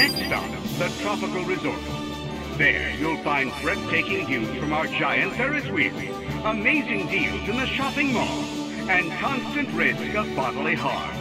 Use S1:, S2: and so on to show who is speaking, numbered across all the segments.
S1: Next stop, the Tropical Resort. There, you'll find breathtaking views from our giant Ferris wheel, amazing deals in the shopping mall, and constant risk of bodily harm.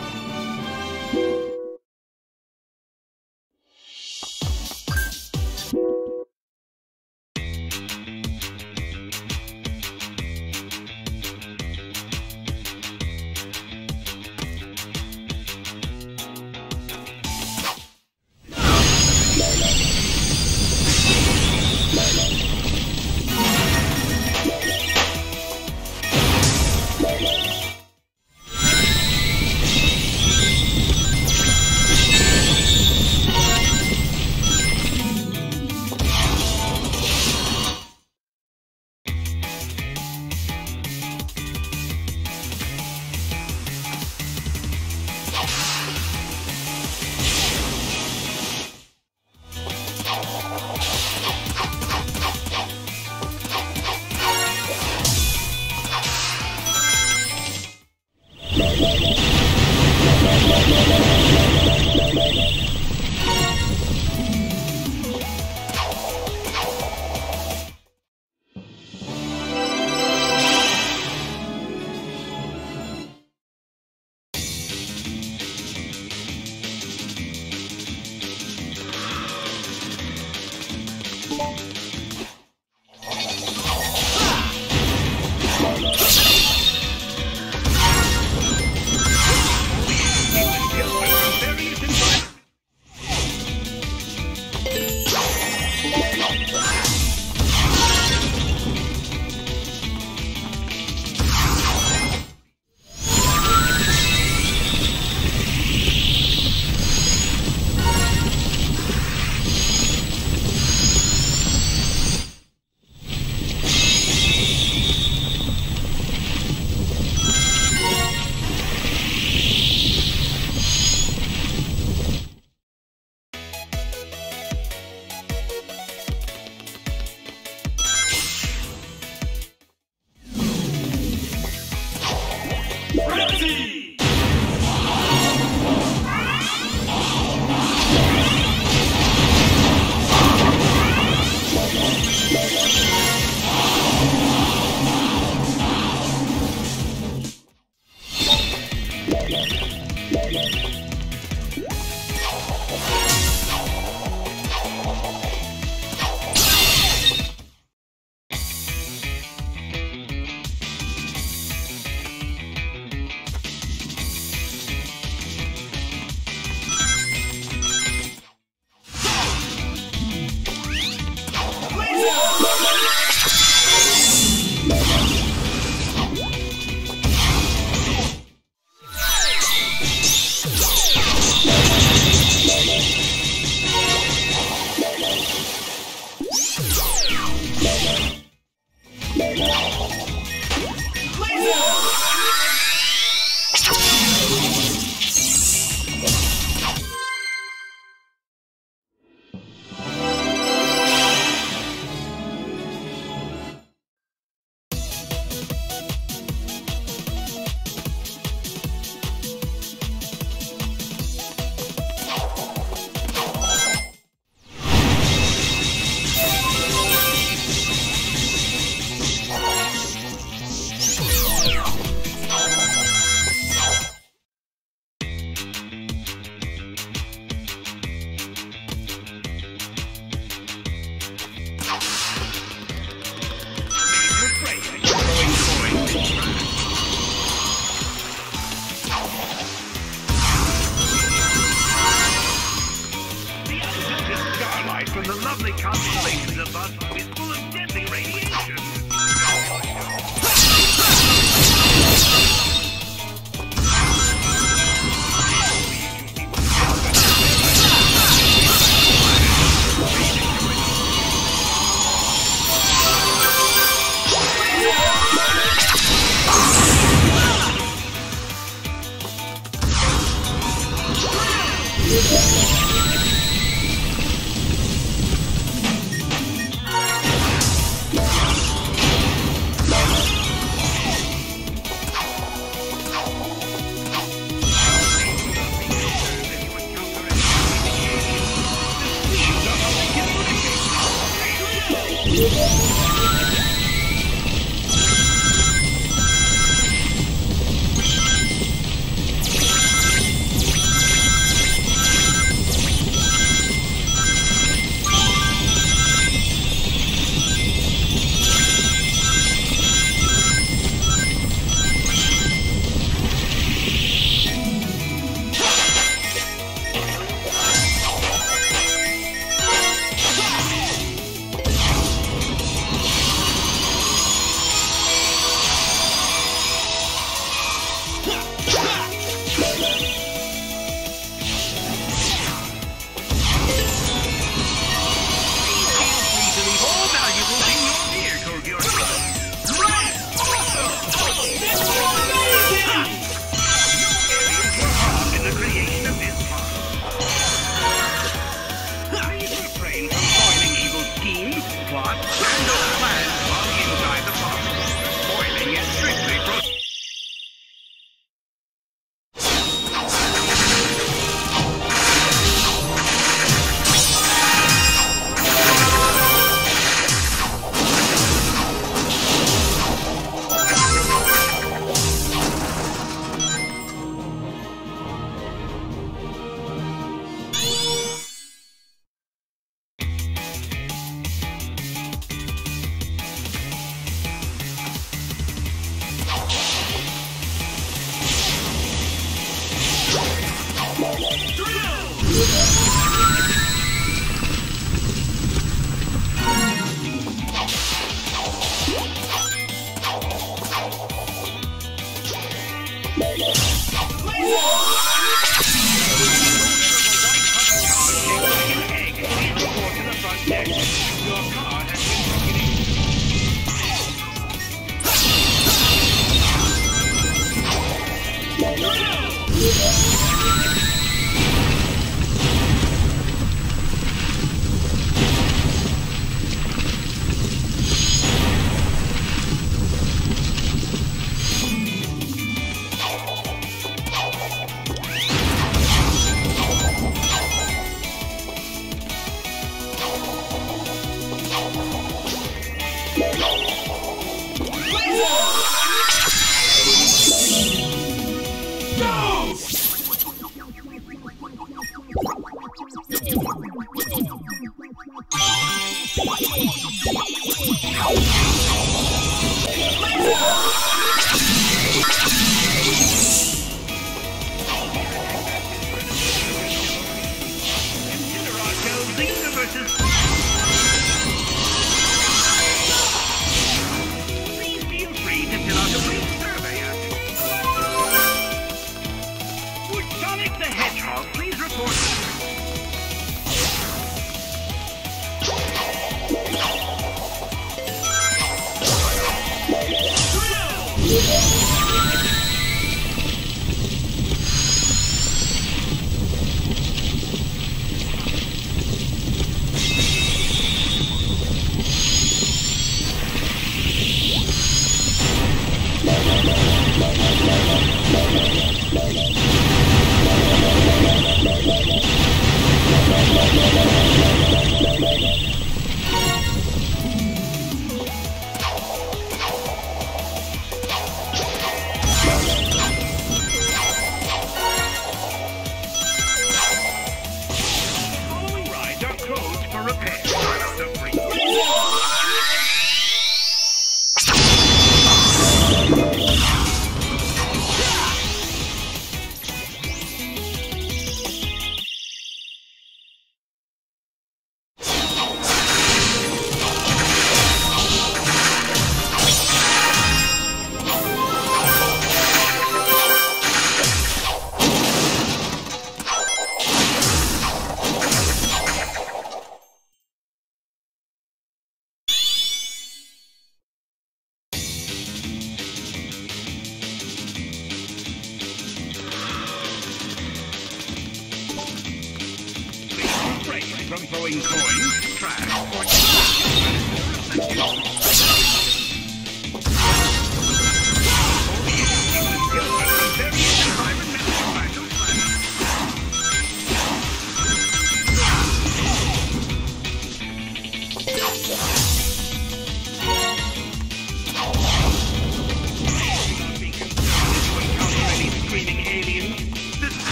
S1: Following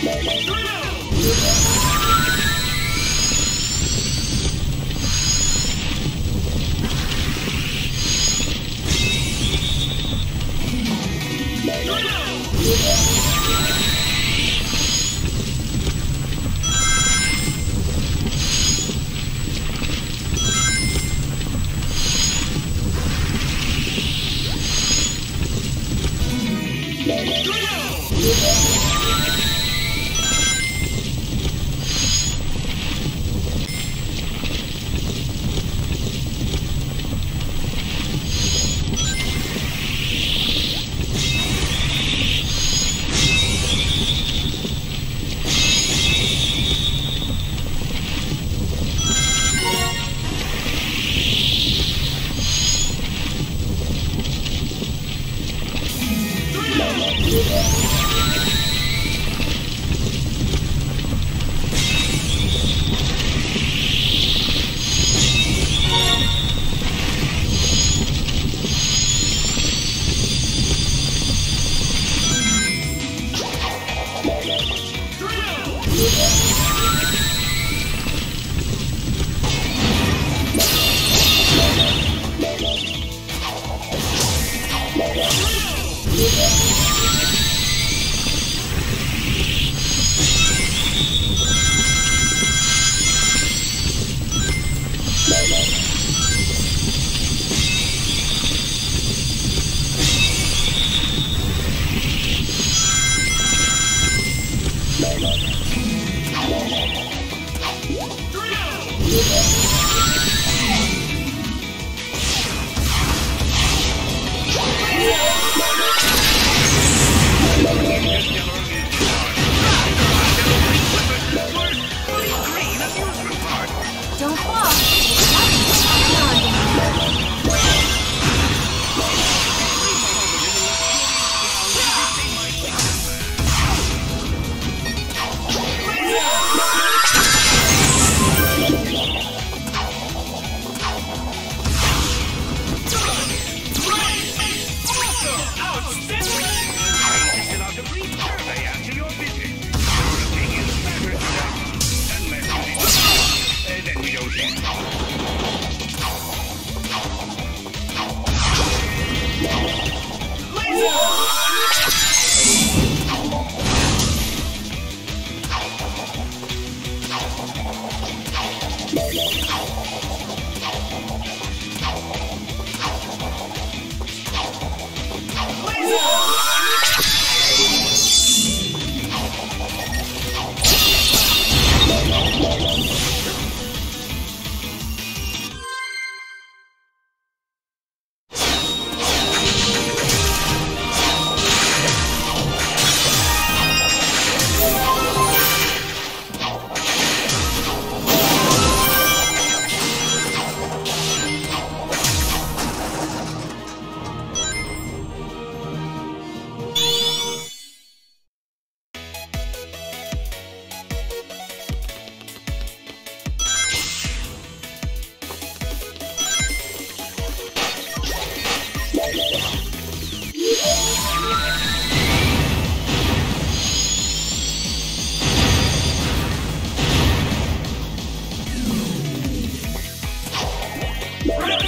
S1: Three, two, one.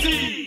S2: Don't